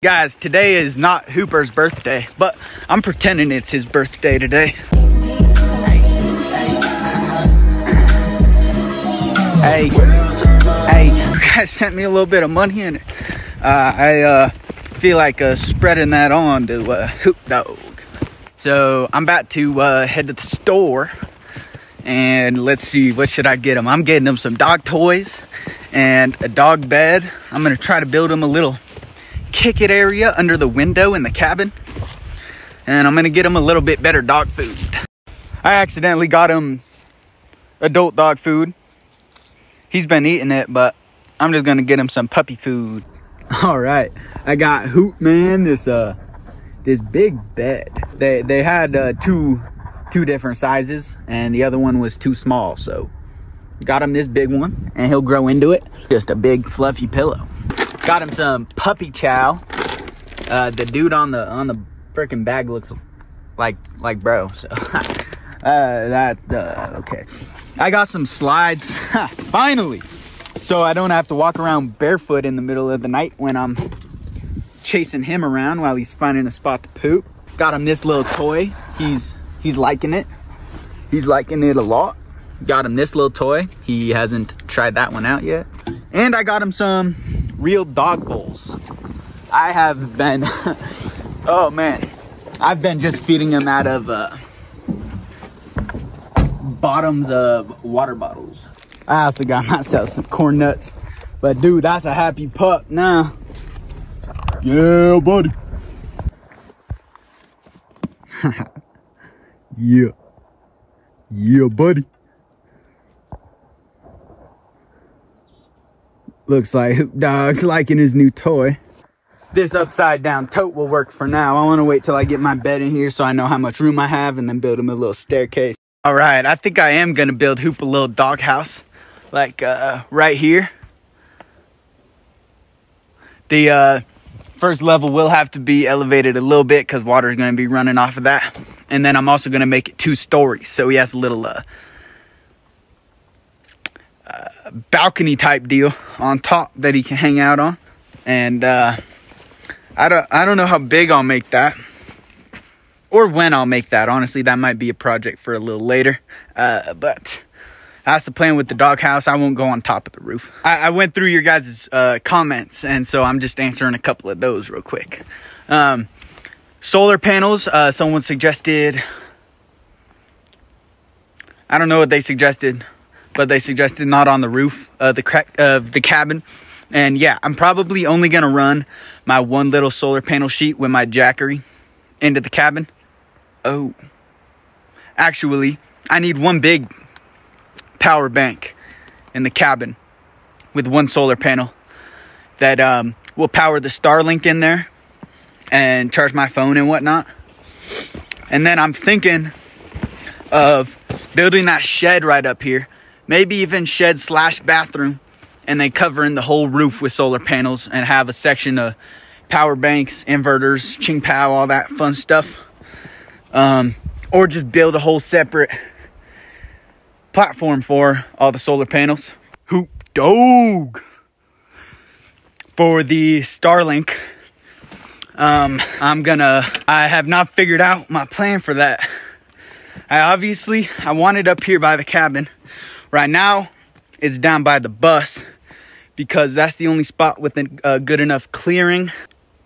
Guys, today is not Hooper's birthday, but I'm pretending it's his birthday today. Hey, hey, you guys sent me a little bit of money and uh, I uh, feel like uh, spreading that on to uh, Hoop Dog. So I'm about to uh, head to the store and let's see, what should I get him? I'm getting him some dog toys and a dog bed. I'm gonna try to build him a little kick it area under the window in the cabin. And I'm gonna get him a little bit better dog food. I accidentally got him adult dog food. He's been eating it, but I'm just gonna get him some puppy food. All right, I got Hoop Man this uh this big bed. They they had uh, two two different sizes, and the other one was too small, so got him this big one, and he'll grow into it. Just a big fluffy pillow. Got him some puppy chow. Uh, the dude on the on the freaking bag looks like like bro. So uh, that uh, okay. I got some slides. Finally, so I don't have to walk around barefoot in the middle of the night when I'm chasing him around while he's finding a spot to poop. Got him this little toy. He's he's liking it. He's liking it a lot. Got him this little toy. He hasn't tried that one out yet. And I got him some real dog bowls. I have been, oh man, I've been just feeding him out of uh, bottoms of water bottles. I also got myself some corn nuts. But dude, that's a happy pup now. Yeah, buddy. yeah. Yeah, buddy. Looks like Hoop Dog's liking his new toy. This upside down tote will work for now. I want to wait till I get my bed in here so I know how much room I have and then build him a little staircase. All right, I think I am going to build Hoop a little doghouse like uh, right here. The uh, first level will have to be elevated a little bit because water is going to be running off of that. And then I'm also going to make it two stories so he has a little uh, balcony type deal on top that he can hang out on. And uh, I don't I don't know how big I'll make that or when I'll make that. Honestly, that might be a project for a little later. Uh, but that's the plan with the doghouse. I won't go on top of the roof. I, I went through your guys' uh, comments, and so I'm just answering a couple of those real quick. Um, solar panels, uh, someone suggested, I don't know what they suggested but they suggested not on the roof of the of uh, the cabin. And yeah, I'm probably only gonna run my one little solar panel sheet with my Jackery into the cabin. Oh, actually, I need one big power bank in the cabin with one solar panel that um, will power the Starlink in there and charge my phone and whatnot. And then I'm thinking of building that shed right up here maybe even shed slash bathroom and they cover in the whole roof with solar panels and have a section of power banks, inverters, ching pow, all that fun stuff. Um, or just build a whole separate platform for all the solar panels. Hoop dog for the Starlink. Um, I'm gonna, I have not figured out my plan for that. I obviously, I want it up here by the cabin Right now, it's down by the bus because that's the only spot with a good enough clearing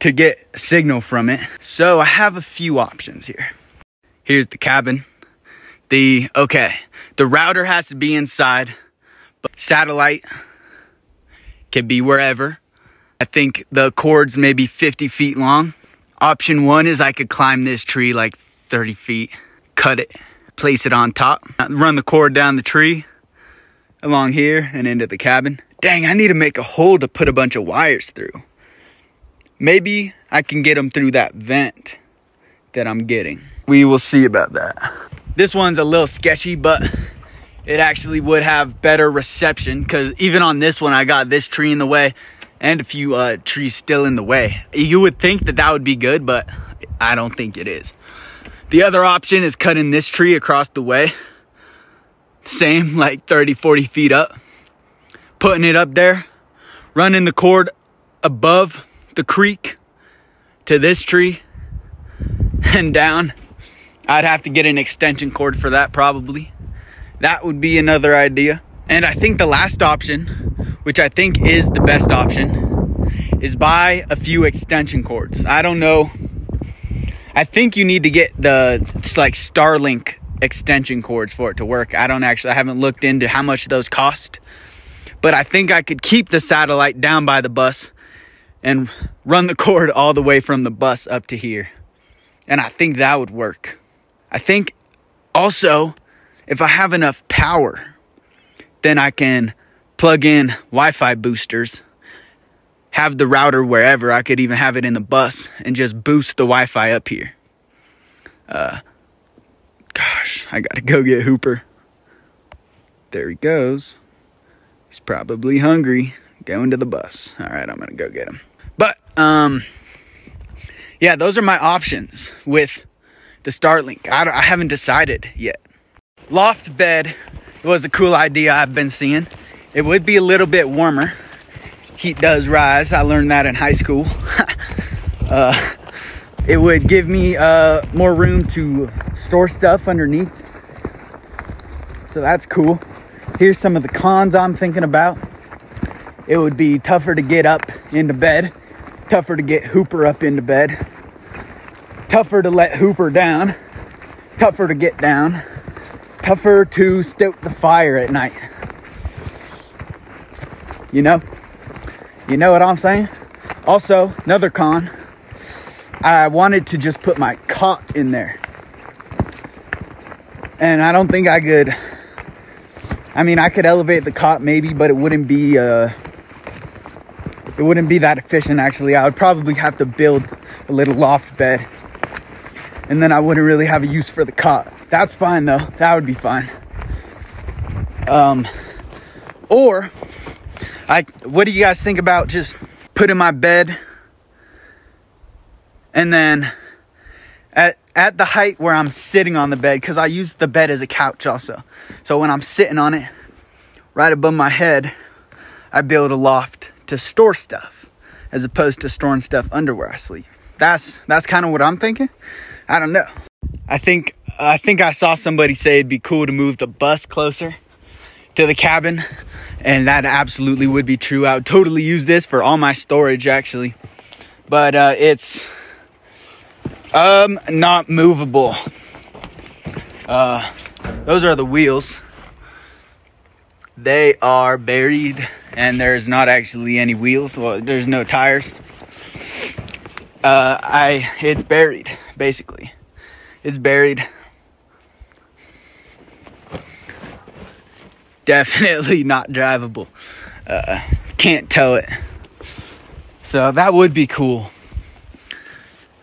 to get signal from it. So I have a few options here. Here's the cabin. The, okay, the router has to be inside, but satellite can be wherever. I think the cord's maybe 50 feet long. Option one is I could climb this tree like 30 feet, cut it, place it on top, run the cord down the tree, along here and into the cabin. Dang, I need to make a hole to put a bunch of wires through. Maybe I can get them through that vent that I'm getting. We will see about that. This one's a little sketchy, but it actually would have better reception because even on this one, I got this tree in the way and a few uh, trees still in the way. You would think that that would be good, but I don't think it is. The other option is cutting this tree across the way same like 30 40 feet up putting it up there running the cord above the creek to this tree and down. I'd have to get an extension cord for that probably. That would be another idea. And I think the last option, which I think is the best option, is buy a few extension cords. I don't know. I think you need to get the like Starlink extension cords for it to work. I don't actually, I haven't looked into how much those cost, but I think I could keep the satellite down by the bus and run the cord all the way from the bus up to here. And I think that would work. I think also if I have enough power, then I can plug in Wi-Fi boosters, have the router wherever. I could even have it in the bus and just boost the Wi-Fi up here. Uh, gosh, I gotta go get Hooper. There he goes. He's probably hungry. Going to the bus. All right, I'm gonna go get him. But um, yeah, those are my options with the Starlink. I, I haven't decided yet. Loft bed was a cool idea I've been seeing. It would be a little bit warmer. Heat does rise. I learned that in high school. uh, it would give me uh, more room to store stuff underneath. So that's cool. Here's some of the cons I'm thinking about. It would be tougher to get up into bed, tougher to get Hooper up into bed, tougher to let Hooper down, tougher to get down, tougher to stoke the fire at night. You know? You know what I'm saying? Also, another con I wanted to just put my cot in there. And I don't think I could. I mean, I could elevate the cot maybe, but it wouldn't be uh it wouldn't be that efficient actually. I would probably have to build a little loft bed. And then I wouldn't really have a use for the cot. That's fine though. That would be fine. Um or I what do you guys think about just putting my bed and then at, at the height where I'm sitting on the bed, because I use the bed as a couch also. So when I'm sitting on it, right above my head, I build a loft to store stuff as opposed to storing stuff under where I sleep. That's that's kind of what I'm thinking. I don't know. I think I think I saw somebody say it'd be cool to move the bus closer to the cabin, and that absolutely would be true. I would totally use this for all my storage actually, but uh, it's um, not movable. Uh, those are the wheels. They are buried and there's not actually any wheels. Well, there's no tires. Uh, I, it's buried, basically. It's buried. Definitely not drivable. Uh, can't tow it. So that would be cool.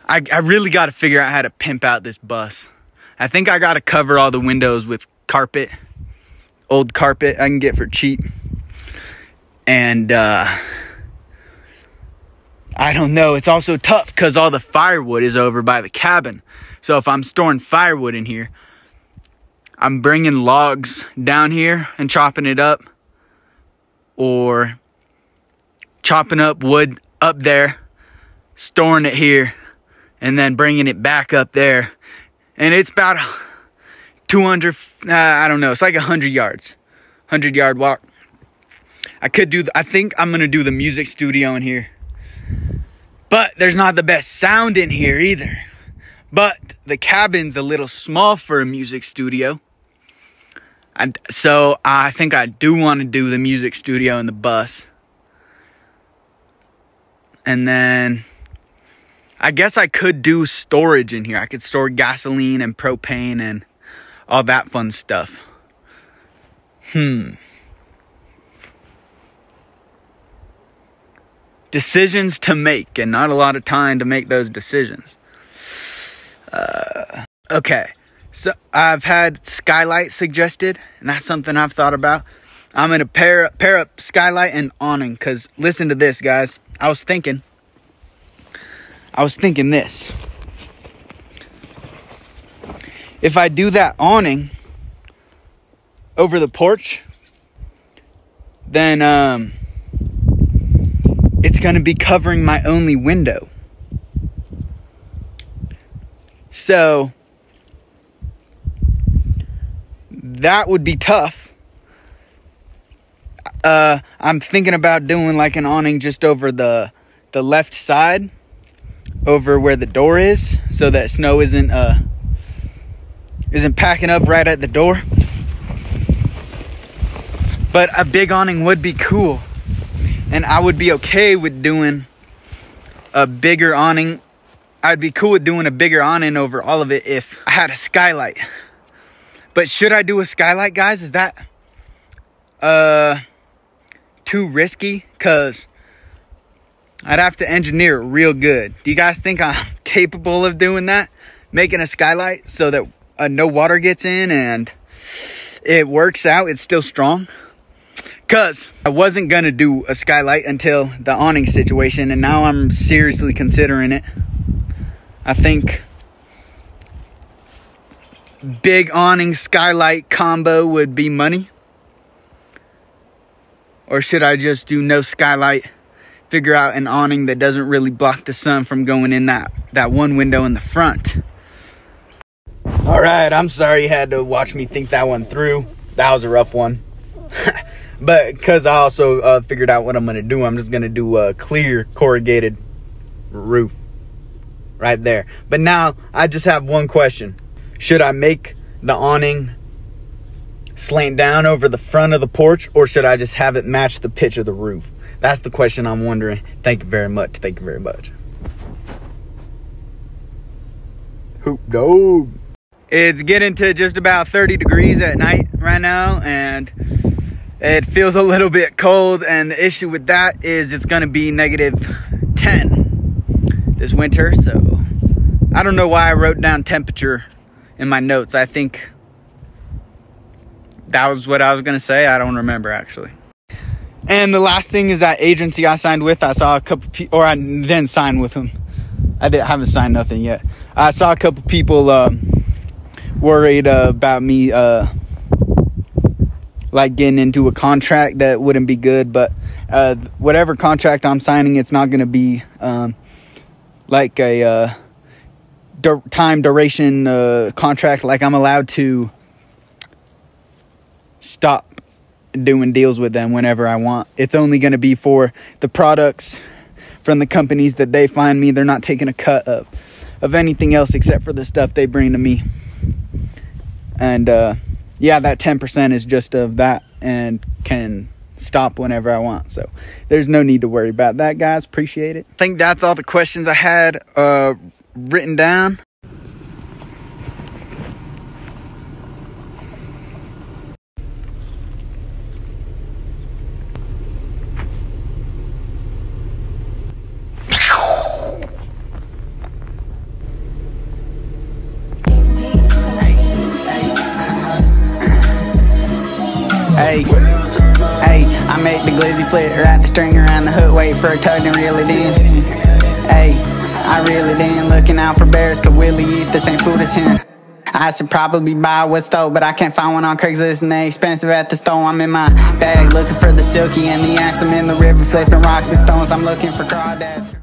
I, I really got to figure out how to pimp out this bus. I think I got to cover all the windows with carpet, old carpet I can get for cheap. And uh, I don't know. It's also tough because all the firewood is over by the cabin. So if I'm storing firewood in here, I'm bringing logs down here and chopping it up or chopping up wood up there, storing it here and then bringing it back up there. And it's about 200, uh, I don't know, it's like 100 yards, 100 yard walk. I could do, I think I'm gonna do the music studio in here. But there's not the best sound in here either. But the cabin's a little small for a music studio. And so I think I do want to do the music studio in the bus. And then I guess I could do storage in here. I could store gasoline and propane and all that fun stuff. Hmm. Decisions to make and not a lot of time to make those decisions. Uh, okay. So I've had skylight suggested and that's something I've thought about. I'm going to pair, pair up skylight and awning because listen to this guys. I was thinking I was thinking this. If I do that awning over the porch, then um, it's going to be covering my only window. So that would be tough. Uh, I'm thinking about doing like an awning just over the the left side, over where the door is, so that snow isn't uh isn't packing up right at the door. But a big awning would be cool, and I would be okay with doing a bigger awning. I'd be cool with doing a bigger awning over all of it if I had a skylight. But should I do a skylight, guys? Is that uh too risky? Cause I'd have to engineer it real good. Do you guys think I'm capable of doing that? Making a skylight so that uh, no water gets in and it works out. It's still strong. Cause I wasn't gonna do a skylight until the awning situation, and now I'm seriously considering it. I think big awning skylight combo would be money. Or should I just do no skylight, figure out an awning that doesn't really block the sun from going in that, that one window in the front? All right, I'm sorry you had to watch me think that one through. That was a rough one. but because I also uh, figured out what I'm going to do, I'm just going to do a clear corrugated roof right there. But now I just have one question. Should I make the awning slant down over the front of the porch or should I just have it match the pitch of the roof? That's the question I'm wondering. Thank you very much. Thank you very much. Hoop dog. It's getting to just about 30 degrees at night right now and it feels a little bit cold and the issue with that is it's gonna be negative 10 this winter so I don't know why I wrote down temperature in my notes I think that was what I was gonna say I don't remember actually and the last thing is that agency I signed with I saw a couple people or I didn't sign with them I didn't haven't signed nothing yet. I saw a couple people um, worried uh, about me uh, like getting into a contract that wouldn't be good but uh, whatever contract i'm signing it's not going to be um, like a uh, time duration uh, contract. Like i'm allowed to stop doing deals with them whenever i want it's only going to be for the products from the companies that they find me they're not taking a cut of of anything else except for the stuff they bring to me and uh, yeah, that 10% is just of that and can stop whenever I want. So there's no need to worry about that, guys. Appreciate it. I think that's all the questions I had uh, written down. Hey, hey, I make the glizzy flip, wrap the string around the hook, wait for a tug and reel it in. Hey, I reel it in, looking out for bears, cause Willie eat the same food as him. I should probably buy what's though, but I can't find one on Craigslist and they expensive at the store. I'm in my bag looking for the silky and the axe. I'm in the river flipping rocks and stones. I'm looking for crawdads.